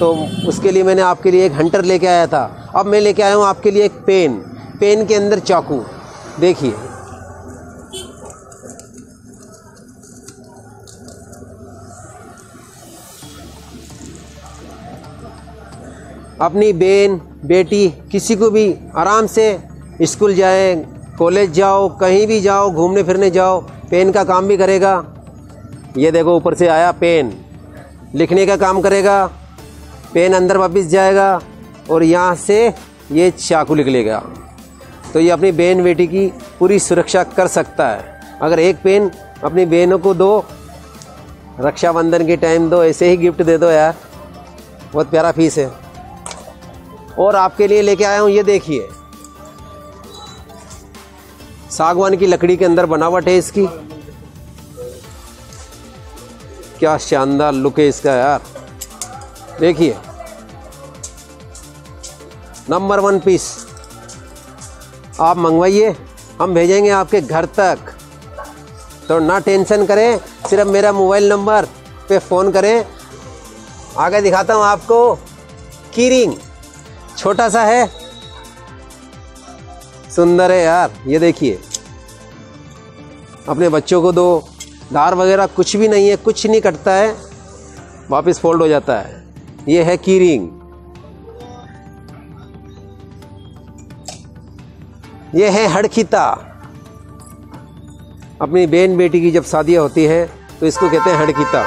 तो उसके लिए मैंने आपके लिए एक हंटर लेके आया था। अब मैं लेके आया हूँ आपके लिए एक पेन। पेन के अंदर चाकू। देखिए। अपनी बहन, बेटी, किसी को भी आराम से स्कूल जाए, कॉलेज जाओ, कहीं भी जाओ, घूमने फिरने जाओ, पेन का काम भी करेगा। ये देखो, ऊपर से आया पेन। लिखने का काम करेगा। पेन अंदर वापस जाएगा और यहाँ से ये चाकू निकलेगा। तो ये अपनी बहन बेटी की पूरी सुरक्षा कर सकता है। अगर एक पेन अपनी बहनों को दो, रक्षाबंधन के टाइम दो, ऐसे ही गिफ्ट दे दो यार। बहुत प्यारा फ़ीस है। और आपके लिए लेके आया हूँ, ये देखिए। सागवान की लकड़ी के अंदर बनावट है इसकी। क्या शानदार लुक है इसका यार। देखिए। नंबर वन पीस आप मंगवाइए, हम भेजेंगे आपके घर तक। तो ना टेंशन करें, सिर्फ़ मेरा मोबाइल नंबर पे फ़ोन करें। आगे दिखाता हूँ आपको कीरिंग छोटा सा है। सुंदर है यार, ये देखिए। अपने बच्चों को दो। धार वगैरह कुछ भी नहीं है, कुछ नहीं कटता है। वापस फोल्ड हो जाता है। ये है कीरिंग ये है हड़खीता। अपनी बहन बेटी की जब शादियाँ होती हैं तो इसको कहते हैं हड़कीता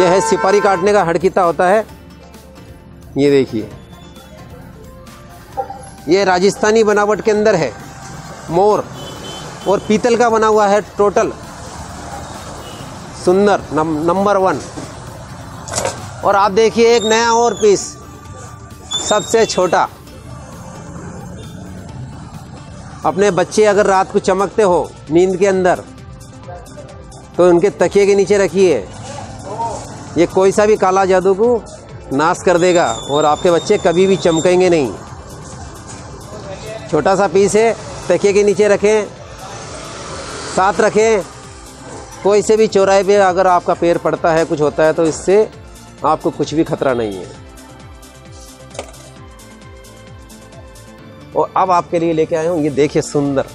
यह है सिपारी काटने का हड़कीता होता है। ये देखिए। ये राजस्थानी बनावट के अंदर है। मोर और पीतल का बना हुआ है टोटल। सुंदर नंबर वन। और आप देखिए एक नया और पीस, सबसे छोटा। अपने बच्चे अगर रात को चमकते हो नींद के अंदर तो उनके तकिए के नीचे रखिए। ये कोई सा भी काला जादू को नाश कर देगा और आपके बच्चे कभी भी चमकेंगे नहीं। छोटा सा पीस है, तकिए के नीचे रखें, साथ रखें। कोई से भी चौराहे पे अगर आपका पैर पड़ता है, कुछ होता है तो इससे आपको कुछ भी खतरा नहीं है। और अब आपके लिए लेके आया हूँ, ये देखिए सुंदर।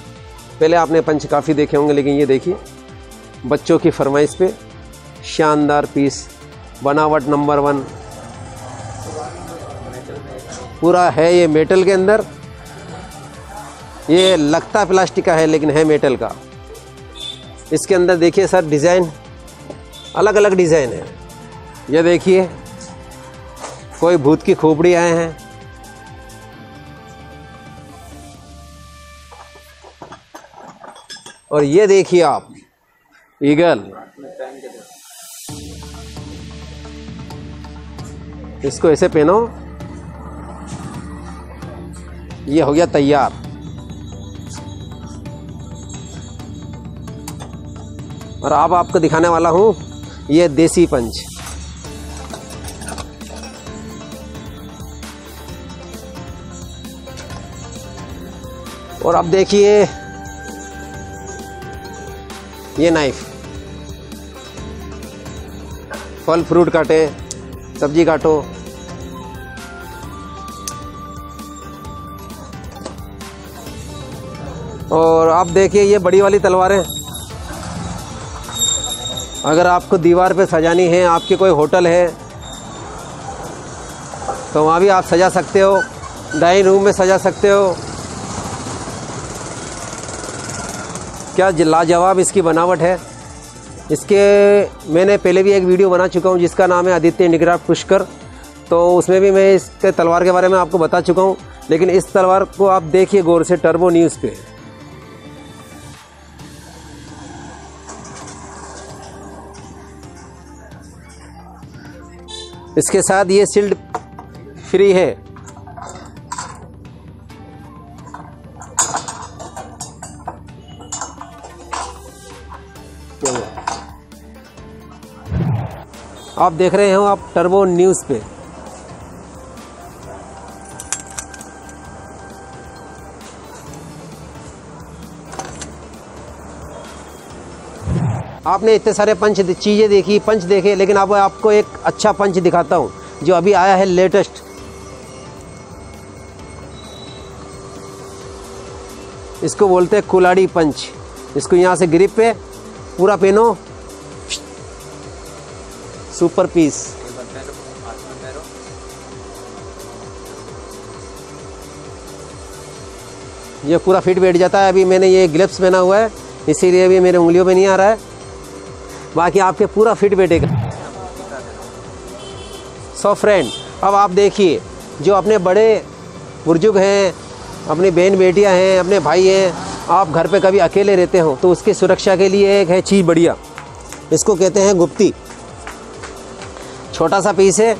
पहले आपने पंच काफ़ी देखे होंगे, लेकिन ये देखिए, बच्चों की फरमाइश पे शानदार पीस, बनावट नंबर वन। पूरा है ये मेटल के अंदर। ये लगता प्लास्टिक का है, लेकिन है मेटल का। इसके अंदर देखिए सर, डिज़ाइन अलग अलग डिज़ाइन है। ये देखिए, कोई भूत की खोपड़ी आए हैं। और ये देखिए आप, ईगल। इसको ऐसे पहनो। ये हो गया तैयार। और अब आप आपको दिखाने वाला हूँ, ये देसी पंच। और अब देखिए, ये नाइफ फल फ्रूट काटे, सब्ज़ी काटो। और आप देखिए, ये बड़ी वाली तलवारें अगर आपको दीवार पे सजानी है, आपके कोई होटल है तो वहाँ भी आप सजा सकते हो, डाइनिंग रूम में सजा सकते हो। क्या लाजवाब इसकी बनावट है। इसके मैंने पहले भी एक वीडियो बना चुका हूँ जिसका नाम है आदित्य निगराट पुष्कर। तो उसमें भी मैं इसके तलवार के बारे में आपको बता चुका हूँ, लेकिन इस तलवार को आप देखिए गौर से टर्बो न्यूज़ पे। इसके साथ ये सील्ड फ्री है। आप देख रहे हो आप टर्बो न्यूज़ पे। आपने इतने सारे पंच चीज़ें देखी, पंच देखे, लेकिन अब आपको एक अच्छा पंच दिखाता हूँ, जो अभी आया है लेटेस्ट। इसको बोलते हैं कुलाड़ी पंच। इसको यहाँ से ग्रिप पे पूरा पहनो। सुपर पीस ये पूरा फिट बैठ जाता है अभी। मैंने ये ग्लव्स पहना हुआ है। इसीलिए अभी मेरे उंगलियों में नहीं आ रहा है। बाकी आपके पूरा फिट बैठेगा। सो फ्रेंड अब आप देखिए, जो अपने बड़े बुज़ुर्ग हैं, अपनी बहन बेटियाँ हैं, अपने भाई हैं, आप घर पे कभी अकेले रहते हो तो उसकी सुरक्षा के लिए एक है चीज़ बढ़िया। इसको कहते हैं गुप्ती। छोटा सा पीस है।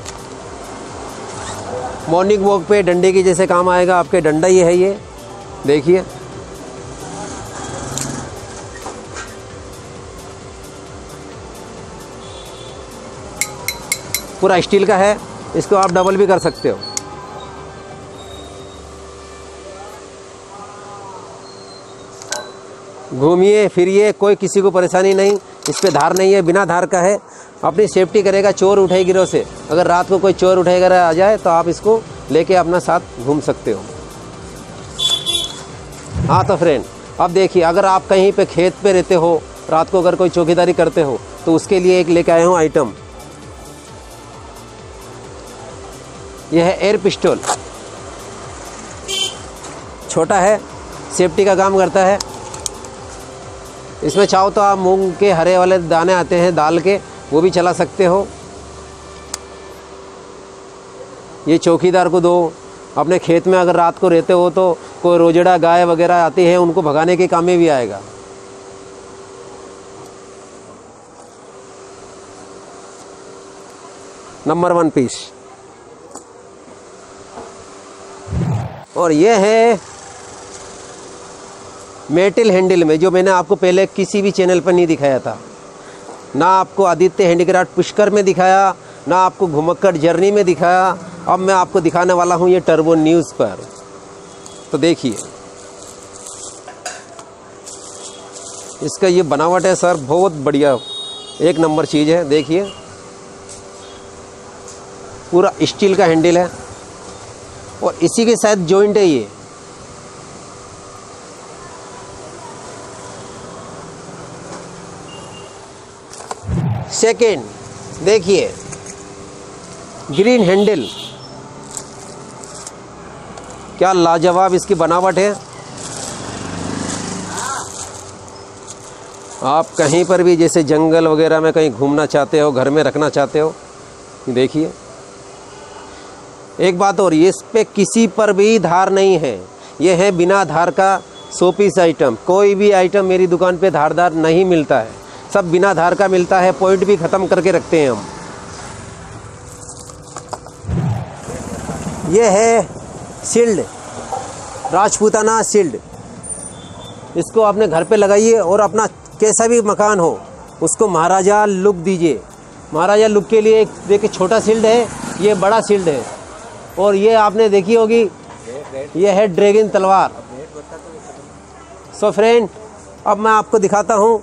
मॉर्निंग वॉक पे डंडे की जैसे काम आएगा, आपके डंडा ही है ये। देखिए। पूरा स्टील का है, इसको आप डबल भी कर सकते हो। घूमिए, फिरिए, कोई किसी को परेशानी नहीं। इस पर धार नहीं है, बिना धार का है। अपनी सेफ्टी करेगा, चोर उठाई गिरोह से। अगर रात को कोई चोर उठाई गिर आ जाए तो आप इसको लेके अपना साथ घूम सकते हो। हाँ तो फ्रेंड अब देखिए, अगर आप कहीं पे खेत पे रहते हो, रात को अगर कोई चौकीदारी करते हो तो उसके लिए एक लेके आया हूँ आइटम यह है एयर पिस्टल छोटा है सेफ्टी का काम करता है। इसमें चाहो तो आप मूंग के हरे वाले दाने आते हैं, दाल के, वो भी चला सकते हो। ये चौकीदार को दो। अपने खेत में अगर रात को रहते हो तो कोई रोजड़ा गाय वगैरह आती है, उनको भगाने के काम में भी आएगा। Number one piece. और ये है मेटल हैंडल में, जो मैंने आपको पहले किसी भी चैनल पर नहीं दिखाया था। ना आपको आदित्य हैंडीक्राफ्ट पुष्कर में दिखाया, ना आपको घुमक्कड़ जर्नी में दिखाया। अब मैं आपको दिखाने वाला हूँ ये टर्बो न्यूज़ पर। तो देखिए। इसका ये बनावट है सर, बहुत बढ़िया। एक नंबर चीज़ है, देखिए। पूरा स्टील का हैंडल है। और इसी के साथ जॉइंट है ये। सेकेंड, देखिए, ग्रीन हैंडल। क्या लाजवाब इसकी बनावट है। आप कहीं पर भी जैसे जंगल वगैरह में कहीं घूमना चाहते हो, घर में रखना चाहते हो, देखिए। एक बात और, इस पे किसी पर भी धार नहीं है। ये है बिना धार का सो पीस आइटम। कोई भी आइटम मेरी दुकान पे धारदार नहीं मिलता है। सब बिना धार का मिलता है पॉइंट भी ख़त्म करके रखते हैं हम। ये है सील्ड राजपूताना सील्ड इसको अपने घर पे लगाइए और अपना कैसा भी मकान हो, उसको महाराजा लुक दीजिए। महाराजा लुक के लिए एक देखिए छोटा सील्ड है, ये बड़ा सील्ड है। और ये आपने देखी होगी, ये है ड्रैगन तलवार। सो फ्रेंड अब मैं आपको दिखाता हूँ